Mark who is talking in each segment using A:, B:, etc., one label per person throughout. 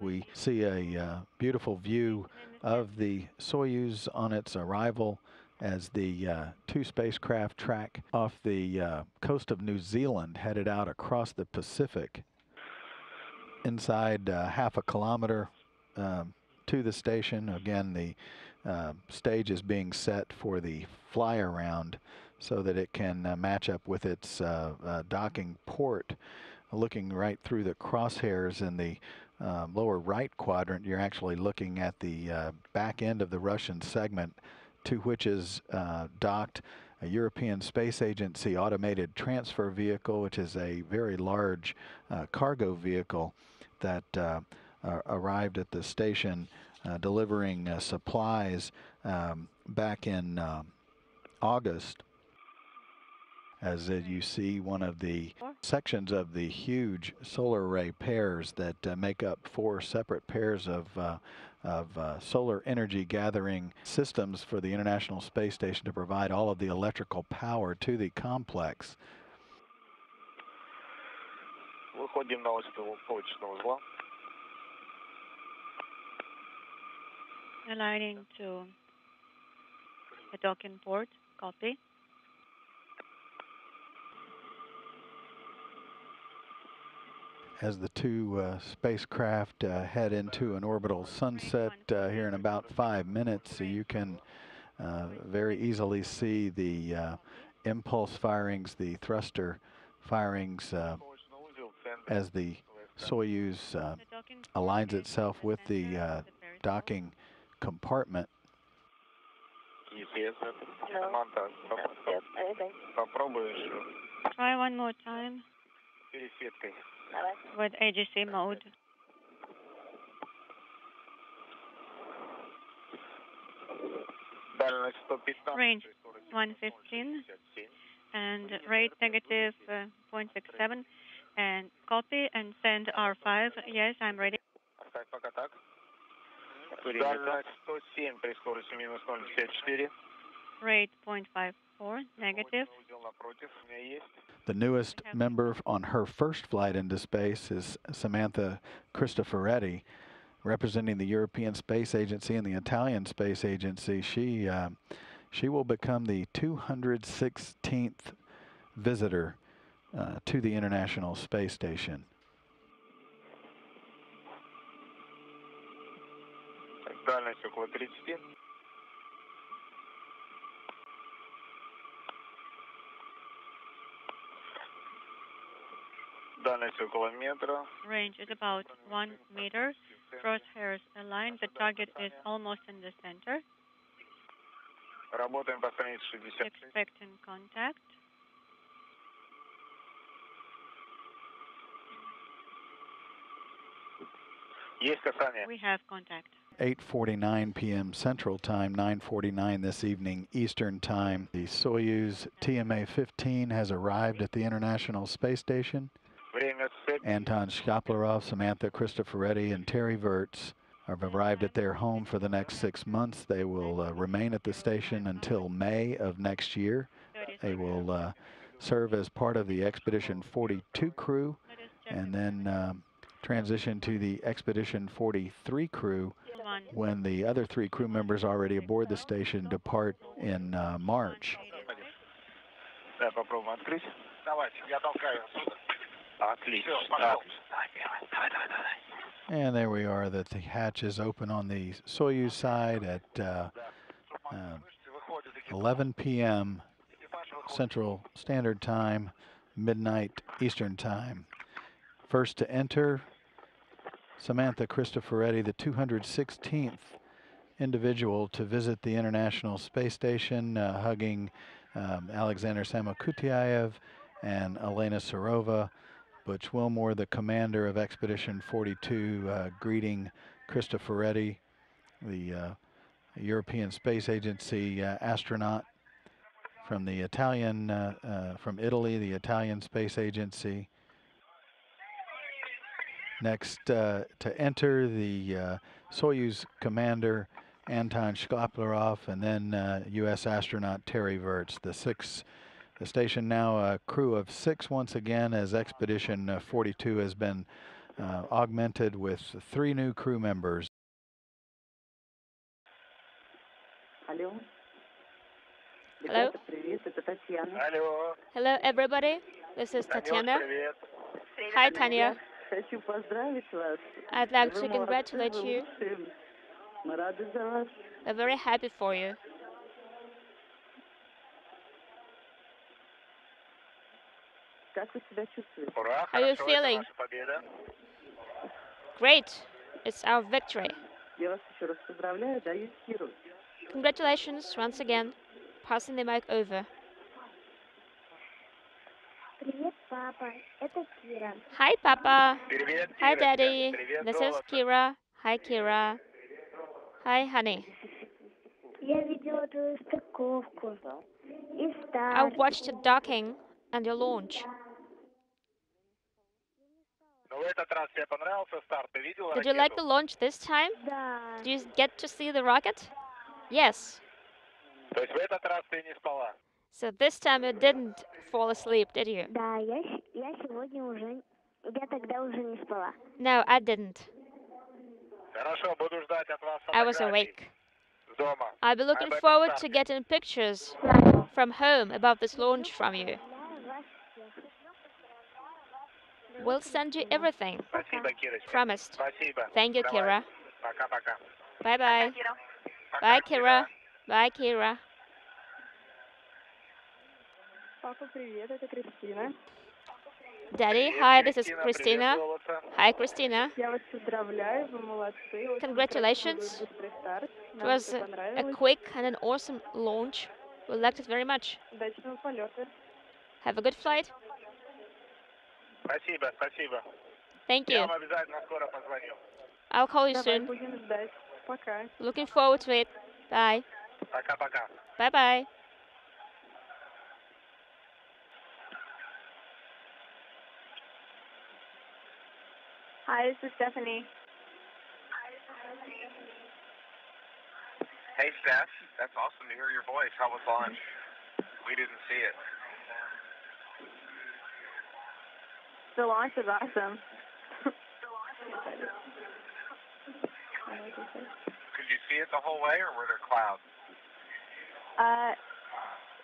A: We see a uh, beautiful view of the Soyuz on its arrival as the uh, two spacecraft track off the uh, coast of New Zealand, headed out across the Pacific. Inside uh, half a kilometer um, to the station, again, the uh, stage is being set for the fly around so that it can uh, match up with its docking port. Looking right through the crosshairs in the uh, lower right quadrant, you're actually looking at the uh, back end of the Russian segment to which is uh, docked a European Space Agency automated transfer vehicle, which is a very large uh, cargo vehicle that uh, arrived at the station uh, delivering supplies um, back in um, August as you see one of the sections of the huge solar array pairs that uh, make up four separate pairs of, uh, of uh, solar energy gathering systems for the International Space Station to provide all of the electrical power to the complex.
B: Выходим на узла.
C: Aligning to the docking port. Copy.
A: As the two uh, spacecraft uh, head into an orbital sunset uh, here in about five minutes. you can uh, very easily see the uh, impulse firings, the thruster firings uh, as the Soyuz aligns itself with the docking compartment.
C: Try one more time with AGC mode. Range 115 and rate negative, uh, 0.67 and copy and send R5. Yes, I'm ready. Rate 0.54 negative.
A: The newest member on her first flight into space is Samantha Cristoforetti, representing the European Space Agency and the Italian Space Agency. She uh, she will become the 216th visitor uh, to the International Space Station.
C: Range is about one meter. Crosshairs aligned. The target is almost in the center. Expecting contact. We have contact.
A: 8:49 p.m. Central Time, 9:49 this evening Eastern Time. The Soyuz TMA-15 has arrived at the International Space Station. Anton Shkaplerov, Samantha Cristoforetti, and Terry Virts have arrived at their home for the next six months. They will uh, remain at the station until May of next year. They will uh, serve as part of the Expedition 42 crew and then uh, transition to the Expedition 43 crew when the other three crew members already aboard the station depart in uh, March. And there we are that the hatch is open on the Soyuz side at uh, uh, 11 p.m. Central Standard Time, midnight Eastern Time. First to enter, Samantha Cristoforetti, the 216th individual to visit the International Space Station, uh, hugging um, Alexander Samokutyaev and Elena Serova. Butch Wilmore, the commander of Expedition 42, uh, greeting Cristoforetti, the uh, European Space Agency uh, astronaut from the Italian, uh, uh, from Italy, the Italian Space Agency. Next uh, to enter the Soyuz commander Anton Shkaplerov and then U.S. astronaut Terry Virts, the six the station now a crew of six once again as Expedition uh, 42 has been uh, augmented with three new crew members.
D: Hello.
B: Hello.
D: Hello, everybody. This is Tatiana. Hi, Tanya. I'd like to congratulate you. We're very happy for you. How
B: are you
D: feeling? Great. It's our victory. Congratulations once again. Passing the mic over. Hi, Papa. Hi, Daddy. This is Kira. Hi, Kira. Hi, honey. I watched the docking and your launch. Did you like the launch this time? Did you get to see the rocket? Yes. So this time you didn't fall asleep, did you? No, I didn't. I was awake. I'll be looking forward to getting pictures from home about this launch from you. We'll send you everything. Promised. Thank you, Kira. Bye bye. Bye, Kira. Bye, Kira. Daddy, hi, this is Christina. Hi, Christina. Congratulations. It was a quick and an awesome launch. We liked it very much. Have a good flight.
B: Спасибо, спасибо.
D: Thank
B: Я
D: you.
B: вам обязательно скоро позвоню.
D: I'll call you
E: Давай,
D: soon.
E: будем ждать. Пока.
D: Looking forward to it. Bye.
B: Пока-пока.
D: Bye bye.
C: Hi, this is Stephanie.
B: Hey, Steph. That's awesome to hear your voice. How was lunch? We didn't see it.
C: The launch was awesome.
B: Could you see it the whole way, or were there clouds?
C: Uh,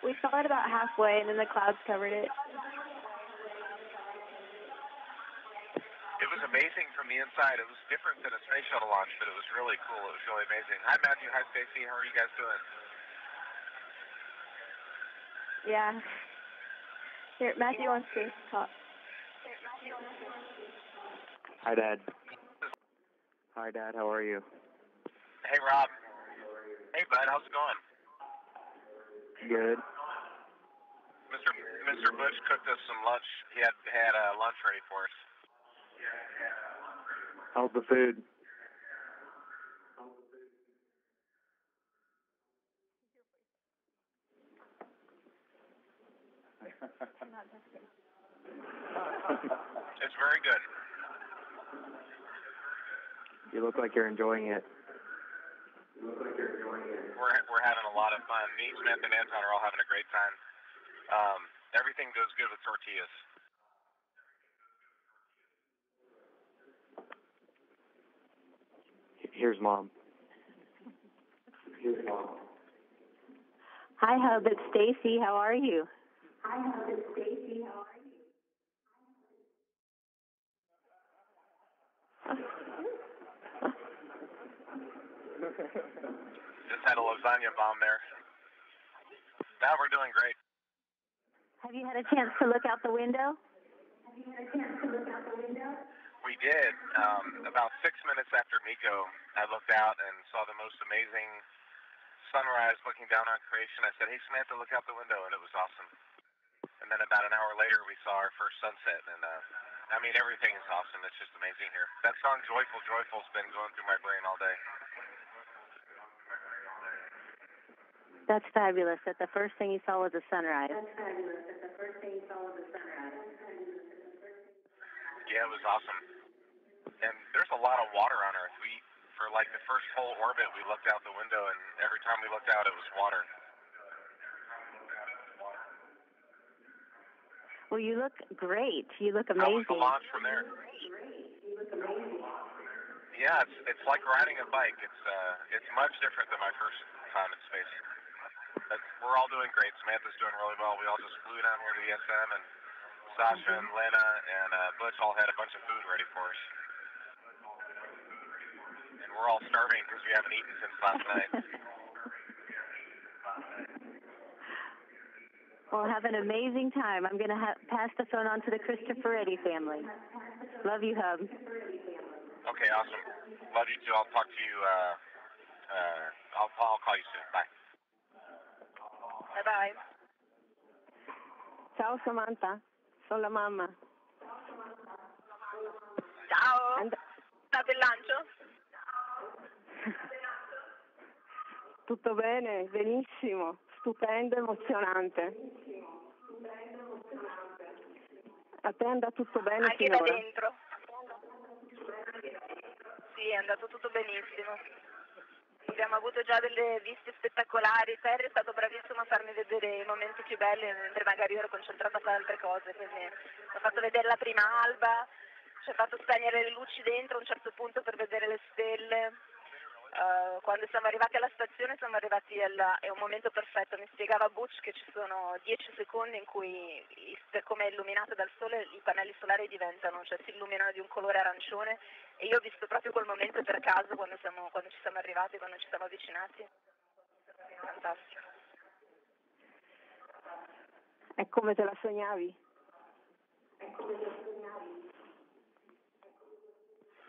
C: we saw it about halfway, and then the clouds covered it.
B: It was amazing from the inside. It was different than a space shuttle launch, but it was really cool. It was really amazing. Hi, Matthew. Hi, Stacy. How are you guys doing?
C: Yeah. Here, Matthew wants to talk.
F: Hi, Dad. Hi, Dad. How are you?
B: Hey, Rob. Hey, bud. How's it going?
F: Good.
B: Mr. Mr. Butch cooked us some lunch. He had had uh, lunch ready for us.
F: How's the food?
B: It's very good.
F: You look like you're enjoying it.
B: We're we're having a lot of fun. Me, Smith, and Anton are all having a great time. Um, everything goes good with tortillas.
F: Here's Mom.
E: Hi, Hub. It's Stacy. How are you?
B: Just had a lasagna bomb there. Now we're doing great.
E: Have you had a chance to look out the window?
B: We did. Um, about six minutes after MECO, I looked out and saw the most amazing sunrise looking down on creation. I said, hey, Samantha, look out the window, and it was awesome. And then about an hour later, we saw our first sunset, and uh, I mean, everything is awesome. It's just amazing here. That song, Joyful, Joyful's been going through my brain all day.
E: That's fabulous. That the first thing you saw was a sunrise.
B: Yeah, it was awesome. And there's a lot of water on Earth. We, for like the first whole orbit, we looked out the window, and every time we looked out, it was water.
E: Well, you look great. You look amazing.
B: How was
E: amazing.
B: the launch from there? Yeah, it's it's like riding a bike. It's uh it's much different than my first time in space. But we're all doing great. Samantha's doing really well. We all just flew down here to the SM, and Sasha and Lena and uh, Butch all had a bunch of food ready for us. And we're all starving because we haven't eaten since last night.
E: Well, have an amazing time. I'm going to ha- pass the phone on to the Christopher Cristoforetti family. Love you, Hub.
B: Okay, awesome. Love you too. I'll talk to you. Uh, uh, I'll I'll call you soon. Bye.
G: Bye.
H: Ciao Samantha, sono la mamma.
G: Ciao.
H: And-
G: Stato il lancio?
H: Tutto bene, benissimo, stupendo, emozionante. A te è andato tutto bene
G: Anche da
H: finora?
G: dentro. Sì, è andato tutto benissimo. Abbiamo avuto già delle viste spettacolari. Terry è stato bravissimo a farmi vedere i momenti più belli, mentre magari ero concentrata fare altre cose. Quindi ha fatto vedere la prima alba, ci ha fatto spegnere le luci dentro a un certo punto per vedere le stelle. Eh, quando siamo arrivati alla stazione siamo arrivati al è un momento perfetto, mi spiegava Butch che ci sono 10 secondi in cui per come è illuminato dal sole i pannelli solari diventano, cioè si illuminano di un colore arancione e io ho visto proprio quel momento per caso quando, siamo, quando ci siamo arrivati, quando ci siamo avvicinati. Fantastico.
H: È come te la sognavi?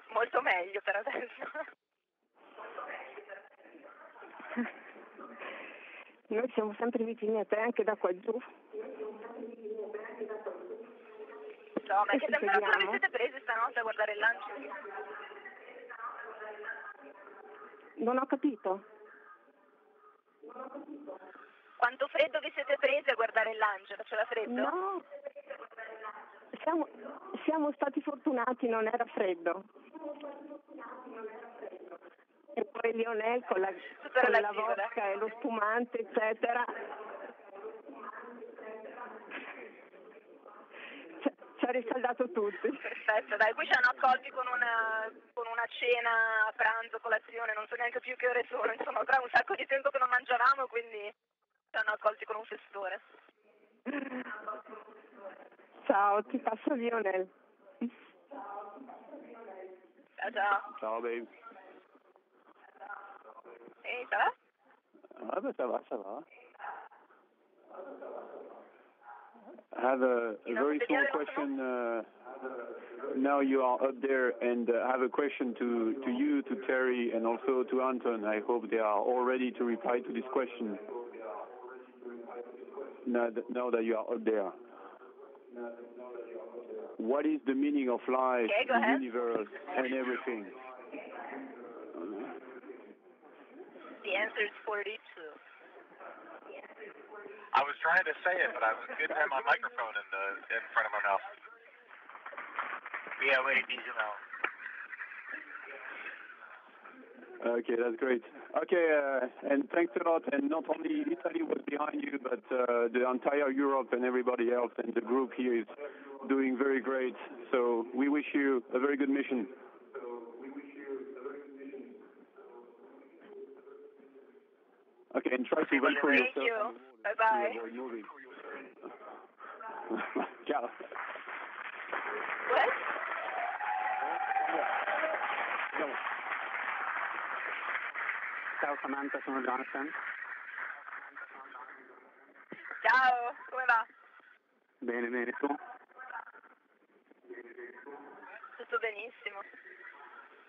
G: Molto meglio per adesso.
H: Noi siamo sempre vicini a te anche da qua giù.
G: No, ma che temperatura vi siete presi stanotte a guardare il lancio?
H: Non ho capito.
G: Quanto freddo vi siete presi a guardare il lancio? Faceva freddo?
H: No, siamo, siamo stati fortunati, non era freddo. E poi Lionel con la, con la vodka e lo spumante, eccetera. Ci- ha riscaldato tutti.
G: Perfetto, dai, qui ci hanno accolti con una, con una cena, a pranzo, colazione, non so neanche più che ore sono, insomma, però un sacco di tempo che non mangiavamo, quindi ci hanno accolti con un festore.
H: Ciao, ti passo Lionel.
G: Ciao, ciao.
F: Ciao, babe.
G: Ça va?
F: Ah, ben, ça va, ça va. I have a, a very small question. Uh, now you are up there, and uh, I have a question to, to you, to Terry, and also to Anton. I hope they are all ready to reply to this question. Now that, now that you are up there. What is the meaning of life,
G: Okay,
F: the universe, and everything?
G: The answer is 42.
B: I was trying to say it, but I didn't have my microphone in the in front of my mouth. Yeah, wait, you know.
F: Okay, that's great. Okay, uh, and thanks a lot. And not only Italy was behind you, but uh, the entire Europe and everybody else, and the group here is doing very great. So we wish you a very good mission. Okay, and try to wait for
G: Thank
F: yourself.
G: you. Bye-bye.
F: to avoid moving. Ciao.
G: What?
I: Ciao Samantha, sono Jonathan.
G: Ciao, come va?
I: Bene, bene, tu?
G: Tutto benissimo.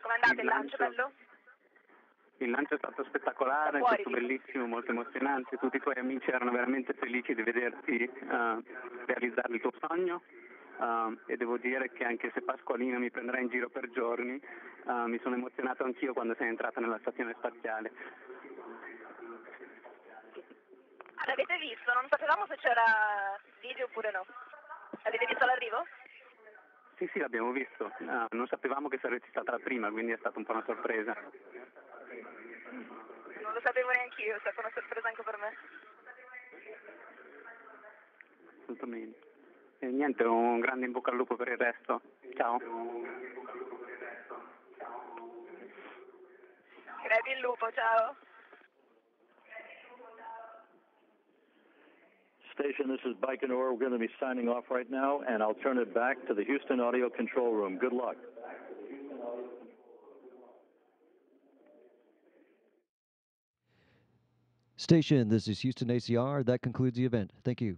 G: Come è andato il lancio,
I: è stato spettacolare, è stato bellissimo, molto emozionante. Tutti i tuoi amici erano veramente felici di vederti eh, realizzare il tuo sogno. eh, e devo dire che anche se Pasqualina mi prenderà in giro per giorni, eh, mi sono emozionato anch'io quando sei entrata nella stazione spaziale.
G: L'avete visto? Non sapevamo se c'era video oppure no. Avete visto l'arrivo?
I: Sì, sì, l'abbiamo visto. Eh, non sapevamo che saresti stata la prima, quindi è stata un po' una sorpresa.
G: lo sapevo neanche io, è stata una sorpresa anche per me.
I: Assolutamente. E niente, un grande in bocca al lupo per il resto. Ciao.
G: Il lupo, ciao.
J: Station, this is Baikonur. We're going to be signing off right now, and I'll turn it back to the Houston Audio Control Room. Good luck.
K: station. This is Houston ACR. That concludes the event. Thank you.